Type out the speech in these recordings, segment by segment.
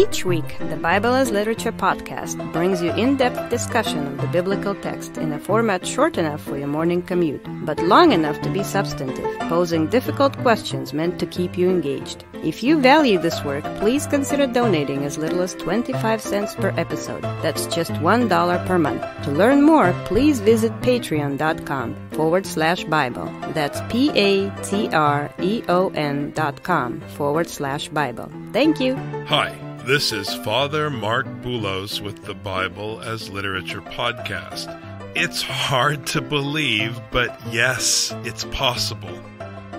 Each week, the Bible as Literature podcast brings you in depth discussion of the biblical text in a format short enough for your morning commute, but long enough to be substantive, posing difficult questions meant to keep you engaged. If you value this work, please consider donating as little as 25 cents per episode. That's just $1 per month. To learn more, please visit patreon.com forward slash Bible. That's P A T R E O N dot com forward slash Bible. Thank you. Hi. This is Father Marc Boulos with the Bible as Literature podcast. It's hard to believe, but yes, it's possible.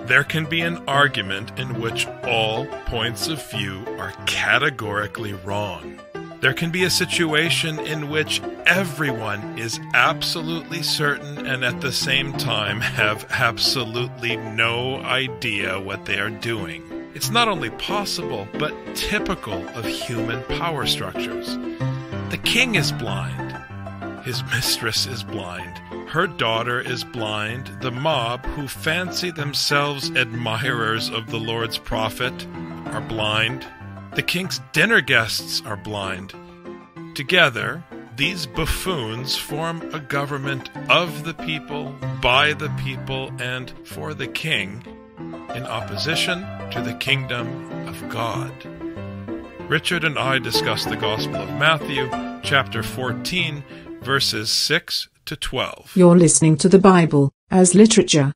There can be an argument in which all points of view are categorically wrong. There can be a situation in which everyone is absolutely certain and at the same time have absolutely no idea what they are doing. It's not only possible, but typical of human power structures. The king is blind. His mistress is blind. Her daughter is blind. The mob, who fancy themselves admirers of the Lord's prophet, are blind. The king's dinner guests are blind. Together, these buffoons form a government of the people, by the people, and for the king in opposition to the kingdom of God. Richard and I discuss the Gospel of Matthew, chapter 14, verses 6 to 12. You're listening to the Bible as literature.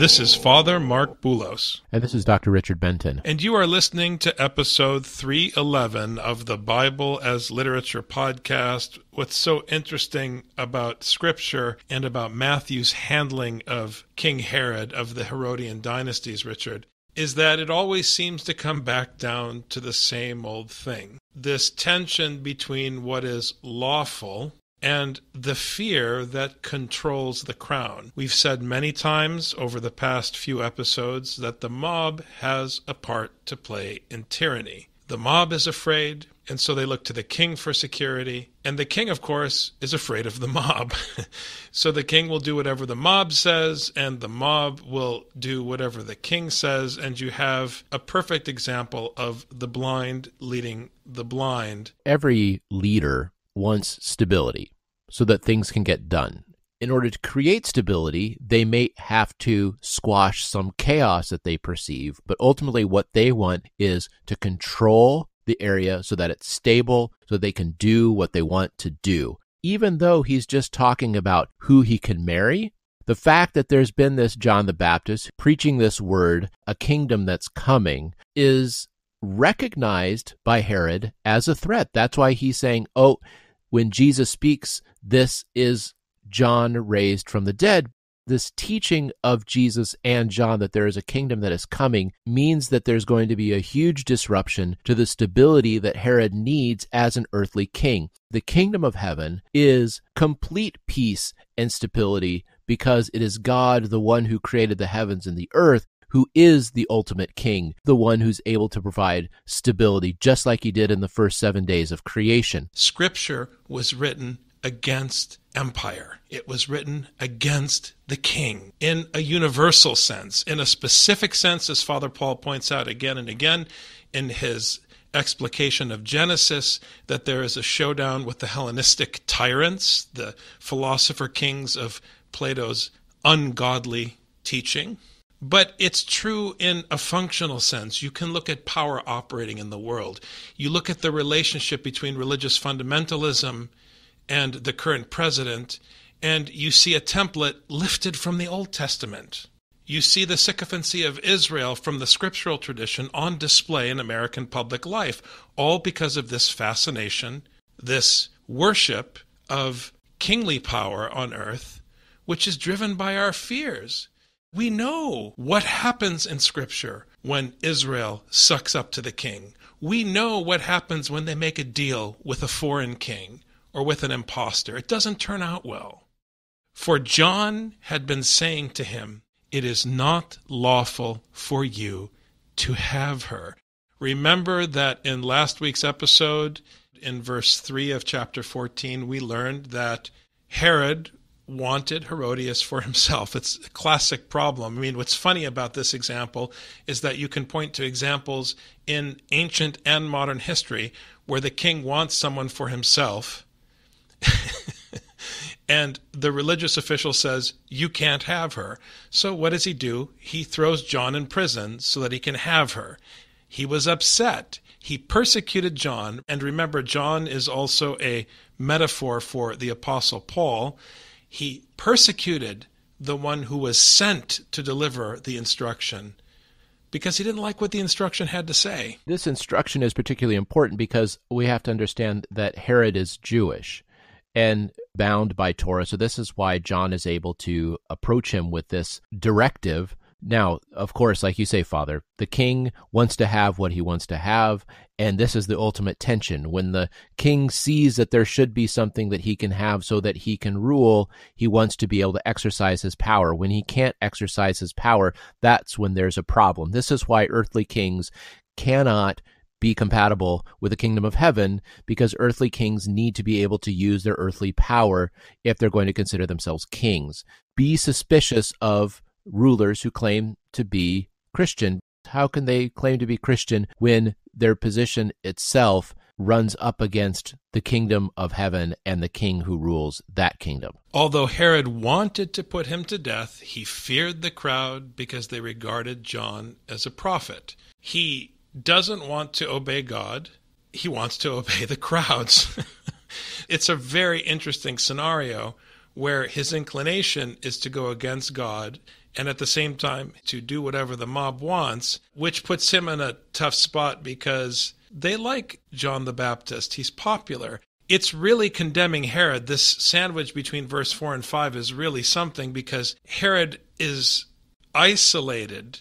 This is Father Marc Boulos. And this is Dr. Richard Benton. And you are listening to episode 311 of the Bible as Literature podcast. What's so interesting about Scripture and about Matthew's handling of King Herod of the Herodian dynasties, Richard, is that it always seems to come back down to the same old thing this tension between what is lawful and the fear that controls the crown. We've said many times over the past few episodes that the mob has a part to play in tyranny. The mob is afraid, and so they look to the king for security. And the king, of course, is afraid of the mob. so the king will do whatever the mob says, and the mob will do whatever the king says. And you have a perfect example of the blind leading the blind. Every leader wants stability so that things can get done. In order to create stability, they may have to squash some chaos that they perceive, but ultimately, what they want is to control the area so that it's stable, so they can do what they want to do. Even though he's just talking about who he can marry, the fact that there's been this John the Baptist preaching this word, a kingdom that's coming, is recognized by Herod as a threat. That's why he's saying, oh, when Jesus speaks, this is John raised from the dead. This teaching of Jesus and John that there is a kingdom that is coming means that there's going to be a huge disruption to the stability that Herod needs as an earthly king. The kingdom of heaven is complete peace and stability because it is God, the one who created the heavens and the earth, who is the ultimate king, the one who's able to provide stability, just like he did in the first seven days of creation. Scripture was written against empire. It was written against the king in a universal sense. In a specific sense, as Father Paul points out again and again in his explication of Genesis, that there is a showdown with the Hellenistic tyrants, the philosopher kings of Plato's ungodly teaching. But it's true in a functional sense. You can look at power operating in the world. You look at the relationship between religious fundamentalism and the current president, and you see a template lifted from the Old Testament. You see the sycophancy of Israel from the scriptural tradition on display in American public life, all because of this fascination, this worship of kingly power on earth, which is driven by our fears. We know what happens in Scripture when Israel sucks up to the king. We know what happens when they make a deal with a foreign king or with an impostor. It doesn't turn out well. For John had been saying to him, It is not lawful for you to have her. Remember that in last week's episode, in verse 3 of chapter 14, we learned that Herod wanted Herodias for himself. It's a classic problem. I mean, what's funny about this example is that you can point to examples in ancient and modern history where the king wants someone for himself. and the religious official says, You can't have her. So what does he do? He throws John in prison so that he can have her. He was upset. He persecuted John. And remember, John is also a metaphor for the Apostle Paul he persecuted the one who was sent to deliver the instruction because he didn't like what the instruction had to say. This instruction is particularly important because we have to understand that Herod is Jewish and bound by Torah. So, this is why John is able to approach him with this directive now, of course, like you say, Father, the king wants to have what he wants to have, and this is the ultimate tension. When the king sees that there should be something that he can have so that he can rule, he wants to be able to exercise his power. When he can't exercise his power, that's when there's a problem. This is why earthly kings cannot be compatible with the kingdom of heaven because earthly kings need to be able to use their earthly power if they're going to consider themselves kings. Be suspicious of rulers who claim to be Christian. How can they claim to be Christian when their position itself runs up against the kingdom of heaven and the king who rules that kingdom? Although Herod wanted to put him to death, he feared the crowd because they regarded John as a prophet. He doesn't want to obey God, he wants to obey the crowds. it's a very interesting scenario where his inclination is to go against God and at the same time to do whatever the mob wants, which puts him in a tough spot because they like John the Baptist. He's popular. It's really condemning Herod. This sandwich between verse 4 and 5 is really something because Herod is isolated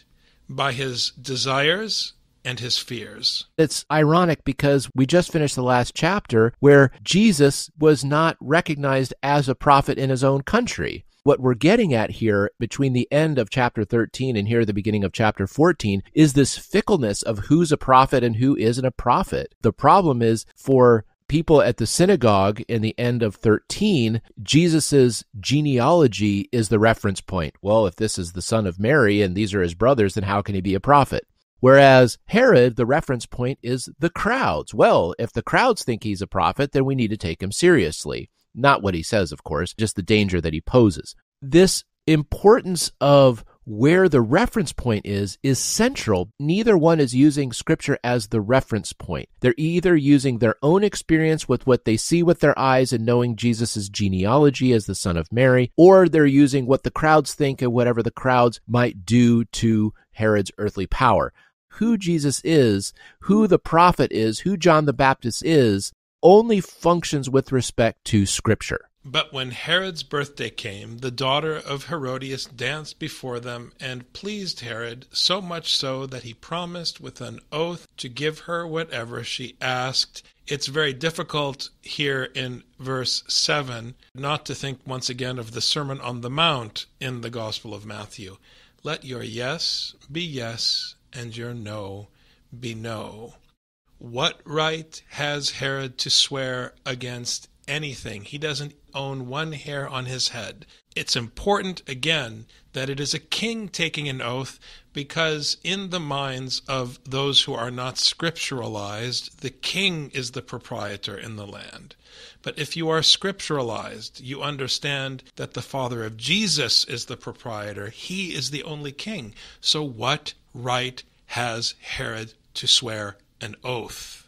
by his desires and his fears. It's ironic because we just finished the last chapter where Jesus was not recognized as a prophet in his own country what we're getting at here between the end of chapter 13 and here at the beginning of chapter 14 is this fickleness of who's a prophet and who isn't a prophet. The problem is for people at the synagogue in the end of 13, Jesus's genealogy is the reference point. Well, if this is the son of Mary and these are his brothers, then how can he be a prophet? Whereas Herod, the reference point is the crowds. Well, if the crowds think he's a prophet, then we need to take him seriously. Not what he says, of course, just the danger that he poses. This importance of where the reference point is is central. Neither one is using scripture as the reference point. They're either using their own experience with what they see with their eyes and knowing Jesus' genealogy as the son of Mary, or they're using what the crowds think and whatever the crowds might do to Herod's earthly power. Who Jesus is, who the prophet is, who John the Baptist is, only functions with respect to Scripture. But when Herod's birthday came, the daughter of Herodias danced before them and pleased Herod, so much so that he promised with an oath to give her whatever she asked. It's very difficult here in verse 7 not to think once again of the Sermon on the Mount in the Gospel of Matthew. Let your yes be yes, and your no be no. What right has Herod to swear against anything? He doesn't own one hair on his head. It's important, again, that it is a king taking an oath because, in the minds of those who are not scripturalized, the king is the proprietor in the land. But if you are scripturalized, you understand that the father of Jesus is the proprietor. He is the only king. So, what right has Herod to swear an oath,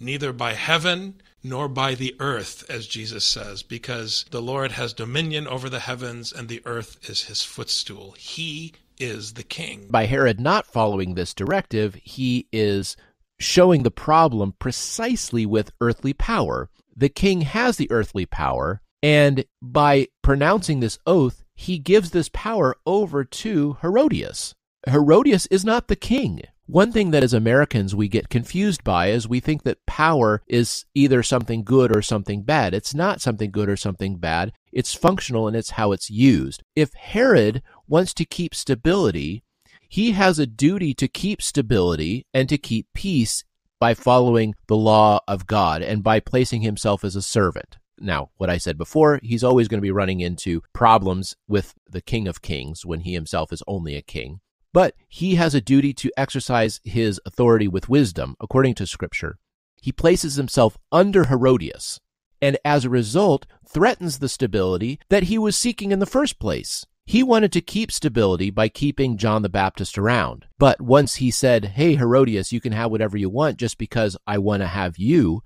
neither by heaven nor by the earth, as Jesus says, because the Lord has dominion over the heavens and the earth is his footstool. He is the king. By Herod not following this directive, he is showing the problem precisely with earthly power. The king has the earthly power, and by pronouncing this oath, he gives this power over to Herodias. Herodias is not the king. One thing that as Americans we get confused by is we think that power is either something good or something bad. It's not something good or something bad. It's functional and it's how it's used. If Herod wants to keep stability, he has a duty to keep stability and to keep peace by following the law of God and by placing himself as a servant. Now, what I said before, he's always going to be running into problems with the King of Kings when he himself is only a king. But he has a duty to exercise his authority with wisdom, according to Scripture. He places himself under Herodias, and as a result, threatens the stability that he was seeking in the first place. He wanted to keep stability by keeping John the Baptist around. But once he said, Hey, Herodias, you can have whatever you want just because I want to have you,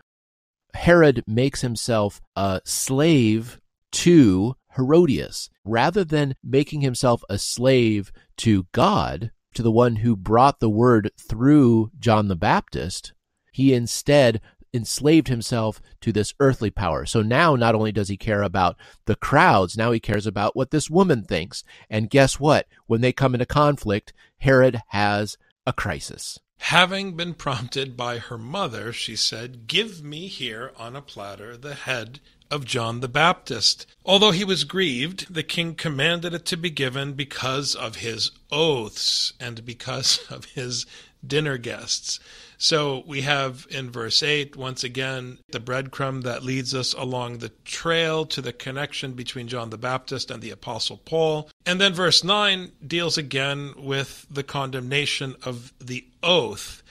Herod makes himself a slave to Herodias. Rather than making himself a slave to God, to the one who brought the word through John the Baptist, he instead enslaved himself to this earthly power. So now not only does he care about the crowds, now he cares about what this woman thinks. And guess what? When they come into conflict, Herod has a crisis. Having been prompted by her mother, she said, Give me here on a platter the head of John the Baptist. Although he was grieved, the king commanded it to be given because of his oaths and because of his dinner guests. So we have in verse 8, once again, the breadcrumb that leads us along the trail to the connection between John the Baptist and the Apostle Paul. And then verse 9 deals again with the condemnation of the oath.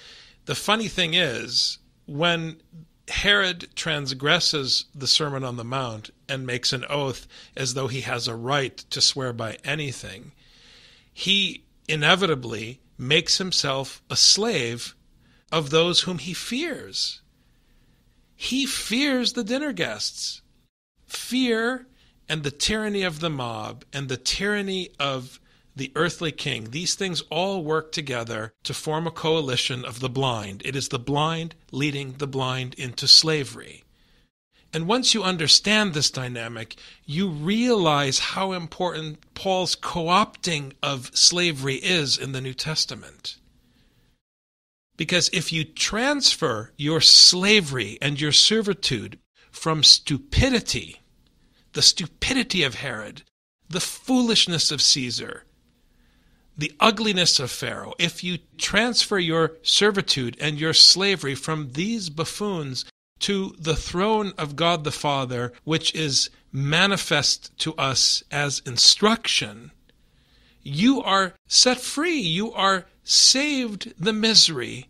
The funny thing is, when Herod transgresses the Sermon on the Mount and makes an oath as though he has a right to swear by anything, he inevitably makes himself a slave of those whom he fears. He fears the dinner guests. Fear and the tyranny of the mob and the tyranny of the earthly king, these things all work together to form a coalition of the blind. It is the blind leading the blind into slavery. And once you understand this dynamic, you realize how important Paul's co opting of slavery is in the New Testament. Because if you transfer your slavery and your servitude from stupidity, the stupidity of Herod, the foolishness of Caesar, the ugliness of Pharaoh, if you transfer your servitude and your slavery from these buffoons to the throne of God the Father, which is manifest to us as instruction, you are set free. You are saved the misery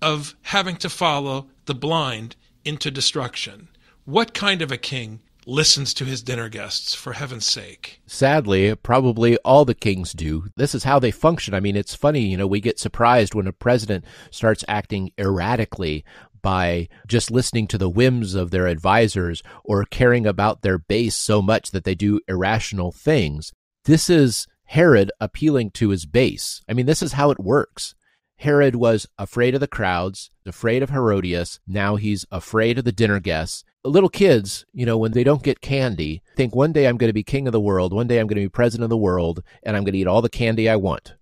of having to follow the blind into destruction. What kind of a king listens to his dinner guests, for heaven's sake? Sadly, probably all the kings do. This is how they function. I mean, it's funny, you know, we get surprised when a president starts acting erratically by just listening to the whims of their advisors or caring about their base so much that they do irrational things. This is Herod appealing to his base. I mean, this is how it works. Herod was afraid of the crowds, afraid of Herodias. Now he's afraid of the dinner guests. Little kids, you know, when they don't get candy, think one day I'm going to be king of the world, one day I'm going to be president of the world, and I'm going to eat all the candy I want.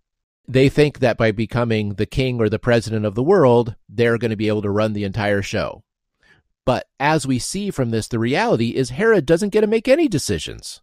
They think that by becoming the king or the president of the world, they're going to be able to run the entire show. But as we see from this, the reality is Herod doesn't get to make any decisions.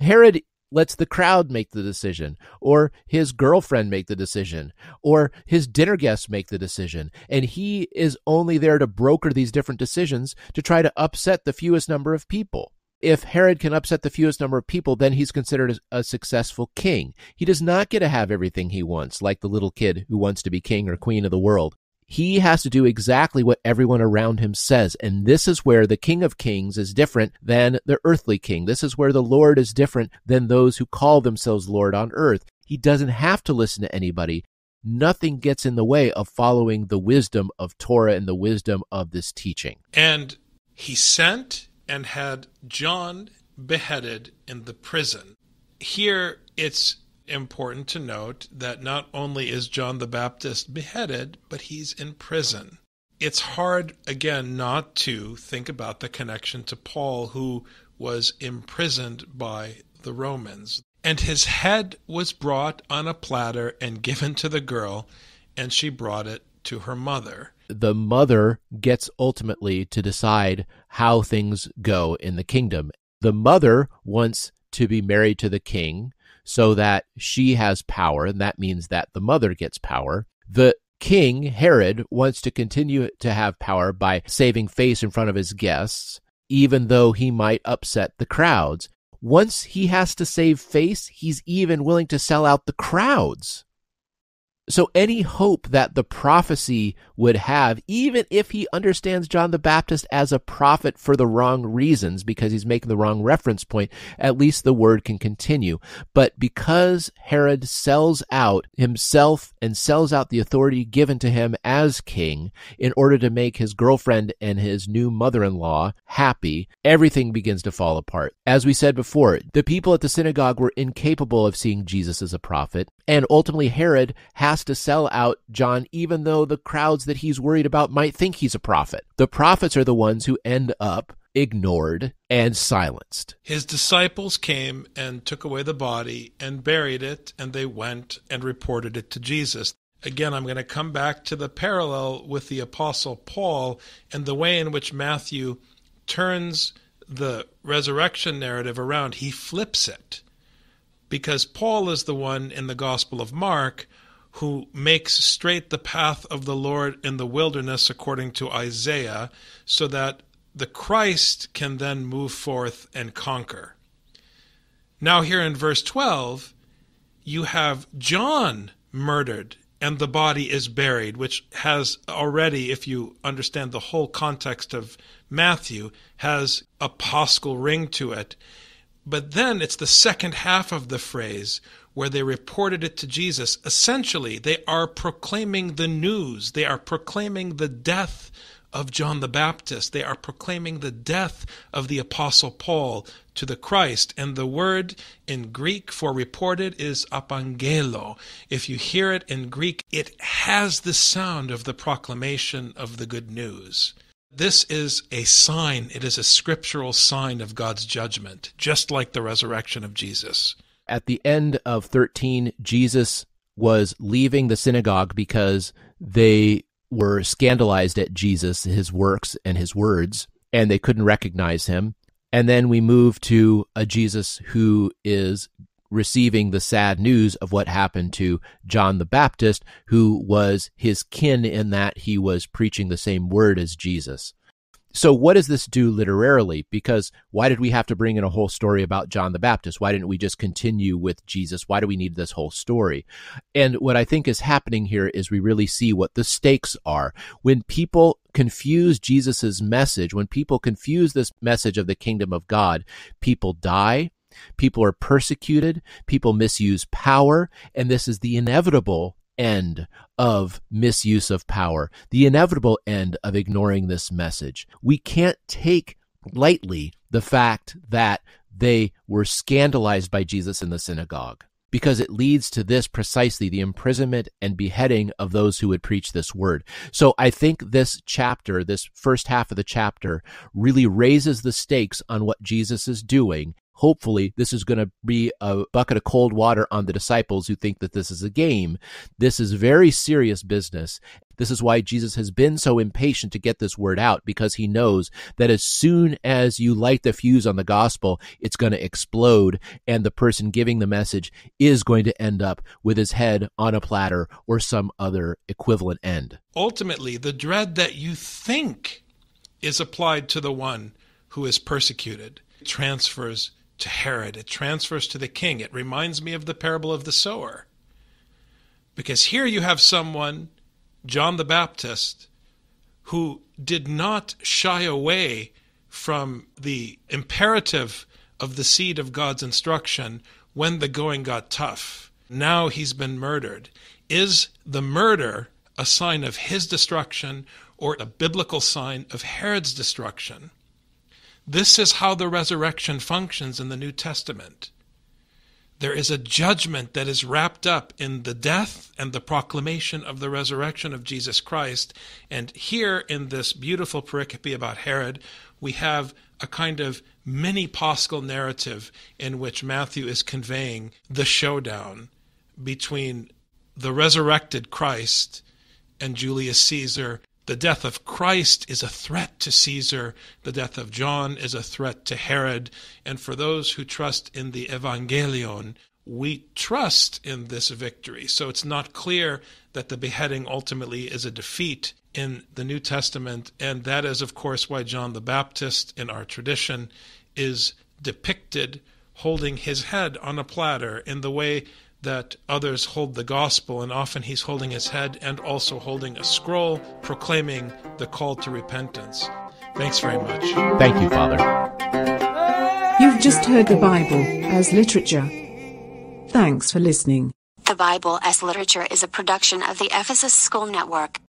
Herod lets the crowd make the decision, or his girlfriend make the decision, or his dinner guests make the decision. And he is only there to broker these different decisions to try to upset the fewest number of people. If Herod can upset the fewest number of people, then he's considered a, successful king. He does not get to have everything he wants, like the little kid who wants to be king or queen of the world. He has to do exactly what everyone around him says. And this is where the King of Kings is different than the earthly king. This is where the Lord is different than those who call themselves Lord on earth. He doesn't have to listen to anybody. Nothing gets in the way of following the wisdom of Torah and the wisdom of this teaching. And he sent and had John beheaded in the prison. Here it's important to note that not only is John the Baptist beheaded, but he's in prison. It's hard, again, not to think about the connection to Paul, who was imprisoned by the Romans. And his head was brought on a platter and given to the girl, and she brought it to her mother. The mother gets ultimately to decide how things go in the kingdom. The mother wants to be married to the king so that she has power, and that means that the mother gets power. The king, Herod, wants to continue to have power by saving face in front of his guests. even though he might upset the crowds. Once he has to save face, he's even willing to sell out the crowds. So any hope that the prophecy would have, even if he understands John the Baptist as a prophet for the wrong reasons, because he's making the wrong reference point, at least the word can continue. But because Herod sells out himself and sells out the authority given to him as king in order to make his girlfriend and his new mother-in-law happy, everything begins to fall apart. As we said before, the people at the synagogue were incapable of seeing Jesus as a prophet, and ultimately Herod has to sell out John, even though the crowds that he's worried about might think he's a prophet. The prophets are the ones who end up ignored and silenced. His disciples came and took away the body and buried it, and they went and reported it to Jesus. Again, I'm going to come back to the parallel with the Apostle Paul and the way in which Matthew turns the resurrection narrative around. He flips it because Paul is the one in the Gospel of Mark who makes straight the path of the Lord in the wilderness, according to Isaiah, so that the Christ can then move forth and conquer. Now, here in verse 12, you have John murdered and the body is buried, which has already, if you understand the whole context of Matthew, has a paschal ring to it. But then it's the second half of the phrase where they reported it to Jesus. Essentially, they are proclaiming the news, they are proclaiming the death of John the Baptist, they are proclaiming the death of the Apostle Paul to the Christ. And the word in Greek for reported is apangelo. If you hear it in Greek, it has the sound of the proclamation of the good news. This is a sign, it is a scriptural sign of God's judgment, just like the resurrection of Jesus at the end of 13, Jesus was leaving the synagogue because they were scandalized at Jesus, his works, and his words, and they couldn't recognize him. And then we move to a Jesus who is receiving the sad news of what happened to John the Baptist, who was his kin in that he was preaching the same word as Jesus. So, what does this do literarily? Because why did we have to bring in a whole story about John the Baptist? Why didn't we just continue with Jesus? Why do we need this whole story? And what I think is happening here is we really see what the stakes are. When people confuse Jesus's message, when people confuse this message of the kingdom of God, people die, people are persecuted, people misuse power, and this is the inevitable end of misuse of power, the inevitable end of ignoring this message. We can't take lightly the fact that they were scandalized by Jesus in the synagogue because it leads to this precisely the imprisonment and beheading of those who would preach this word. So I think this chapter, this first half of the chapter, really raises the stakes on what Jesus is doing hopefully this is going to be a bucket of cold water on the disciples who think that this is a game. This is very serious business. This is why Jesus has been so impatient to get this word out because he knows that as soon as you light the fuse on the gospel, it's going to explode and the person giving the message is going to end up with his head on a platter or some other equivalent end. Ultimately, the dread that you think is applied to the one who is persecuted transfers to Herod, it transfers to the king. It reminds me of the parable of the sower. Because here you have someone, John the Baptist, who did not shy away from the imperative of the seed of God's instruction when the going got tough. Now he's been murdered. Is the murder a sign of his destruction or a biblical sign of Herod's destruction? This is how the resurrection functions in the New Testament. There is a judgment that is wrapped up in the death and the proclamation of the resurrection of Jesus Christ. And here in this beautiful pericope about Herod, we have a kind of mini paschal narrative in which Matthew is conveying the showdown between the resurrected Christ and Julius Caesar the death of Christ is a threat to Caesar. The death of John is a threat to Herod. And for those who trust in the Evangelion, we trust in this victory. So it's not clear that the beheading ultimately is a defeat. in the New Testament, and that is, of course, why John the Baptist in our tradition is depicted holding his head on a platter in the way that others hold the gospel, and often he's holding his head and also holding a scroll proclaiming the call to repentance. Thanks very much. Thank you, Father. You've just heard the Bible as literature. Thanks for listening. The Bible as Literature is a production of the Ephesus School Network.